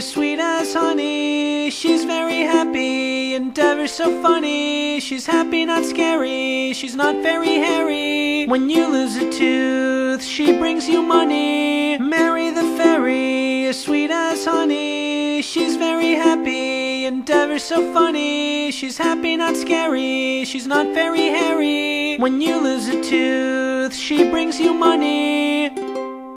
as sweet as honey. She's very happy and ever so funny. She's happy, not scary. She's not very hairy. When you lose a tooth, she brings you money. Mary the fairy, as sweet as honey. She's very happy and ever so funny. She's happy, not scary. She's not very hairy. When you lose a tooth, she brings you money.